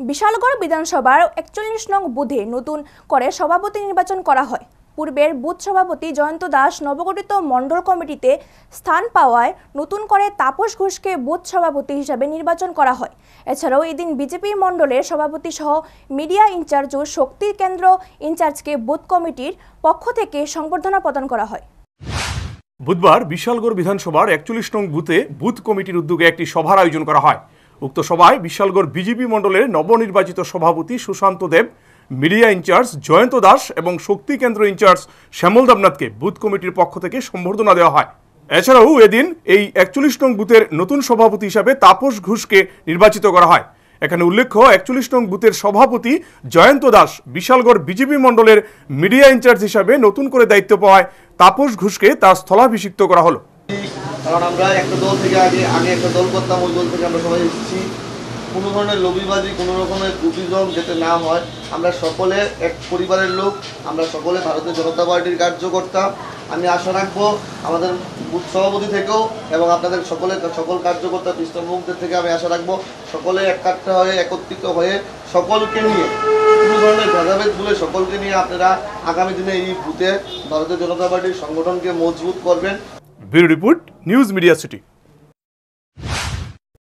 বিশালগড় বিধানসভার একচল্লিশ নং বুথে নতুন করে সভাপতি নির্বাচন করা হয়। পূর্বের বুথ সভাপতি জয়ন্ত দাস নবগঠিত মণ্ডল কমিটিতে স্থান পাওয়ায় নতুন করে তাপস ঘোষকে বুথ সভাপতি হিসাবে নির্বাচন করা হয়। এছাড়াও এদিন বিজেপি মণ্ডলের সভাপতি সহ মিডিয়া ইনচার্জ ও শক্তি কেন্দ্র ইনচার্জকে বুথ কমিটির পক্ষ থেকে সংবর্ধনা প্রদান করা হয়। বুধবার বিশালগড় বিধানসভার একচল্লিশ নং বুথে বুথ কমিটির উদ্যোগে একটি সভার আয়োজন করা হয়। উক্ত সভায় বিশালগড় বিজেপি মণ্ডলের নবনির্বাচিত সভাপতি সুশান্ত দেব, মিডিয়া ইনচার্জ জয়ন্ত দাস এবং শক্তি কেন্দ্র ইনচার্জ শ্যামল দেবনাথকে বুথ কমিটির পক্ষ থেকে সম্বর্ধনা দেওয়া হয়। এছাড়াও এদিন এই একচল্লিশ নং বুথের নতুন সভাপতি হিসাবে তাপস ঘোষকে নির্বাচিত করা হয়। এখানে উল্লেখ্য, একচল্লিশ নং বুথের সভাপতি জয়ন্ত দাস বিশালগড় বিজেপি মণ্ডলের মিডিয়া ইনচার্জ হিসাবে নতুন করে দায়িত্ব পাওয়ায় তাপস ঘোষকে তার স্থলাভিষিক্ত করা হলো। কারণ আমরা একটা দল থেকে আগে আগে একটা দল করতাম, ওই দল থেকে আমরা সবাই এসেছি। কোনো ধরনের লবিবাজি, কোনো রকমের গ্রুপিজম যাতে না হয়, আমরা সকলে এক পরিবারের লোক, আমরা সকলে ভারতীয় জনতা পার্টির কার্যকর্তা। আমি আশা রাখব আমাদের সভাপতি থেকেও এবং আপনাদের সকলে, সকল কার্যকর্তা পৃষ্ঠপোষকদের থেকে আমি আশা রাখব সকলে একাট্টা হয়ে, একত্রিত হয়ে সকলকে নিয়ে, কোনো ধরনের ভেদাভেদ ভুলে সকলকে নিয়ে আপনারা আগামী দিনে এই বুথে ভারতীয় জনতা পার্টির সংগঠনকে মজবুত করবেন। Bureau report. News Media City.